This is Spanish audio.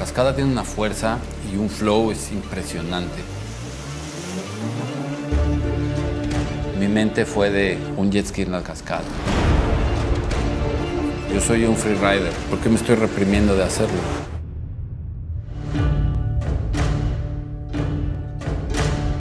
La cascada tiene una fuerza y un flow es impresionante. Mi mente fue de un jet ski en la cascada. Yo soy un freerider. ¿Por qué me estoy reprimiendo de hacerlo?